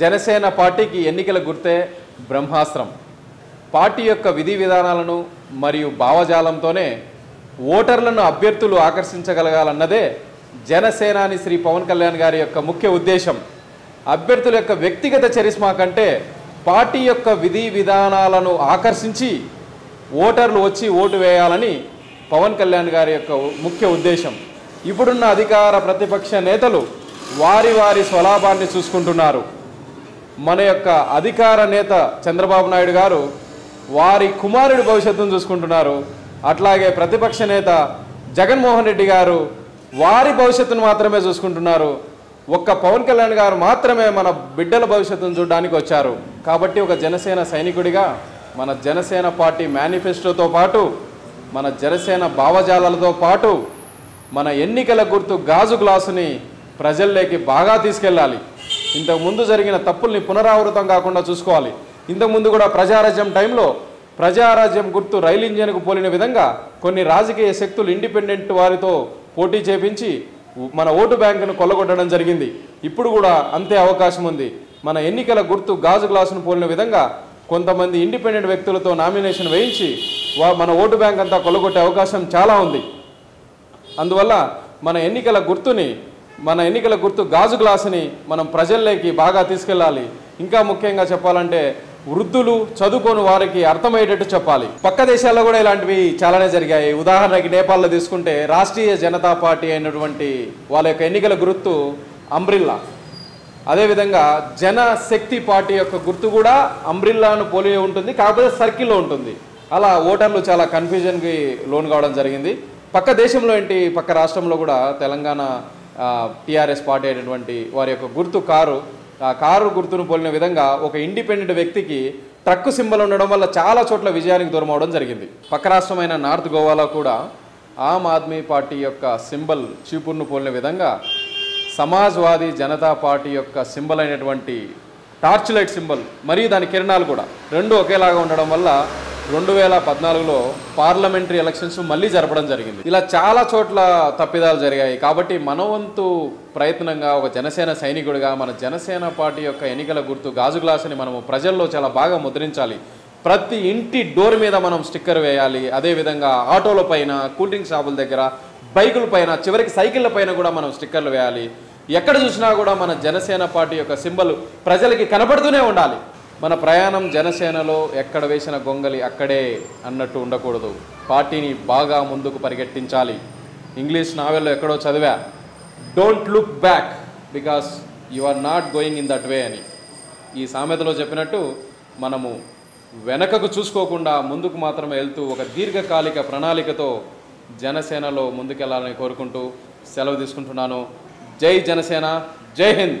జనసేన పార్టీకి ఎన్నికల గుర్తే బ్రహ్మాస్త్రం. పార్టీ యొక్క విధి విధానాలను మరియు భావజాలంతోనే ఓటర్లను అభ్యర్థులు ఆకర్షించగలగాలన్నదే జనసేనాని శ్రీ పవన్ కళ్యాణ్ గారి యొక్క ముఖ్య ఉద్దేశం. అభ్యర్థుల యొక్క వ్యక్తిగత చరిస్మా కంటే పార్టీ యొక్క విధి విధానాలను ఆకర్షించి ఓటర్లు వచ్చి ఓటు వేయాలని పవన్ కళ్యాణ్ గారి యొక్క ముఖ్య ఉద్దేశం. ఇప్పుడున్న అధికార ప్రతిపక్ష నేతలు వారి వారి స్వలాభాన్ని చూసుకుంటున్నారు. మన యొక్క అధికార నేత చంద్రబాబు నాయుడు గారు వారి కుమారుడి భవిష్యత్తును చూసుకుంటున్నారు. అట్లాగే ప్రతిపక్ష నేత జగన్మోహన్ రెడ్డి గారు వారి భవిష్యత్తును మాత్రమే చూసుకుంటున్నారు. ఒక్క పవన్ కళ్యాణ్ గారు మాత్రమే మన బిడ్డల భవిష్యత్తును చూడడానికి వచ్చారు. కాబట్టి ఒక జనసేన సైనికుడిగా మన జనసేన పార్టీ మేనిఫెస్టోతో పాటు మన జనసేన భావజాలాలతో పాటు మన ఎన్నికల గుర్తు గాజు గ్లాసుని ప్రజల్లోకి బాగా తీసుకెళ్ళాలి. ఇంతకుముందు జరిగిన తప్పుల్ని పునరావృతం కాకుండా చూసుకోవాలి. ఇంతకుముందు కూడా ప్రజారాజ్యం టైంలో ప్రజారాజ్యం గుర్తు రైలు ఇంజన్కు పోలిన విధంగా కొన్ని రాజకీయ శక్తులు ఇండిపెండెంట్ వారితో పోటీ చేపించి మన ఓటు బ్యాంకును కొల్లగొట్టడం జరిగింది. ఇప్పుడు కూడా అంతే అవకాశం ఉంది. మన ఎన్నికల గుర్తు గాజు గ్లాసును పోలిన విధంగా కొంతమంది ఇండిపెండెంట్ వ్యక్తులతో నామినేషన్ వేయించి మన ఓటు బ్యాంక్ అంతా కొల్లగొట్టే అవకాశం చాలా ఉంది. అందువల్ల మన ఎన్నికల గుర్తుని మన ఎన్నికల గుర్తు గాజు గ్లాసుని మనం ప్రజల్లోకి బాగా తీసుకెళ్ళాలి. ఇంకా ముఖ్యంగా చెప్పాలంటే వృద్ధులు చదువుకోని వారికి అర్థమయ్యేటట్టు చెప్పాలి. పక్క దేశాల్లో కూడా ఇలాంటివి చాలానే జరిగాయి. ఉదాహరణకి నేపాల్లో తీసుకుంటే రాష్ట్రీయ జనతా పార్టీ అయినటువంటి వాళ్ళ యొక్క ఎన్నికల గుర్తు అంబ్రిల్లా. అదేవిధంగా జనశక్తి పార్టీ యొక్క గుర్తు కూడా అంబ్రిల్లాను పోలి ఉంటుంది కాకపోతే సర్కిల్లో ఉంటుంది. అలా ఓటర్లు చాలా కన్ఫ్యూజన్కి లోన్ కావడం జరిగింది. పక్క దేశంలో ఏంటి పక్క రాష్ట్రంలో కూడా తెలంగాణ టీఆర్ఎస్ పార్టీ అయినటువంటి వారి యొక్క గుర్తు కారు ఆ కారు గుర్తును పోలిన విధంగా ఒక ఇండిపెండెంట్ వ్యక్తికి ట్రక్కు సింబల్ ఉండడం వల్ల చాలా చోట్ల విజయానికి దూరం అవడం జరిగింది. పక్క రాష్ట్రమైన నార్త్ గోవాలో కూడా ఆమ్ ఆద్మీ పార్టీ యొక్క సింబల్ చీపుర్ను పోలిన విధంగా సమాజ్వాదీ జనతా పార్టీ యొక్క సింబల్ అయినటువంటి టార్చ్ లైట్ సింబల్ మరియు దాని కిరణాలు కూడా రెండు ఒకేలాగా ఉండడం వల్ల రెండు వేల పద్నాలుగులో పార్లమెంటరీ ఎలక్షన్స్ మళ్ళీ జరపడం జరిగింది. ఇలా చాలా చోట్ల తప్పిదాలు జరిగాయి. కాబట్టి మనవంతు ప్రయత్నంగా ఒక జనసేన సైనికుడిగా మన జనసేన పార్టీ యొక్క ఎన్నికల గుర్తు గాజు గ్లాసుని మనము ప్రజల్లో చాలా బాగా ముద్రించాలి. ప్రతి ఇంటి డోర్ మీద మనం స్టిక్కర్ వేయాలి. అదేవిధంగా ఆటోల పైన కూల్ డ్రింక్ షాపుల దగ్గర బైకుల పైన చివరికి సైకిళ్ళ పైన కూడా మనం స్టిక్కర్లు వేయాలి. ఎక్కడ చూసినా కూడా మన జనసేన పార్టీ యొక్క సింబల్ ప్రజలకి కనబడుతూనే ఉండాలి. మన ప్రయాణం జనసేనలో ఎక్కడ వేసిన గొంగలి అక్కడే అన్నట్టు ఉండకూడదు. పార్టీని బాగా ముందుకు పరిగెట్టించాలి. ఇంగ్లీష్ నావెల్లో ఎక్కడో చదివా don't look back because you are not going in that way అని. ఈ సామెతలో చెప్పినట్టు మనము వెనకకు చూసుకోకుండా ముందుకు మాత్రమే వెళ్తూ ఒక దీర్ఘకాలిక ప్రణాళికతో జనసేనలో ముందుకెళ్ళాలని కోరుకుంటూ సెలవు తీసుకుంటున్నాను. జై జనసేన జై హింద్!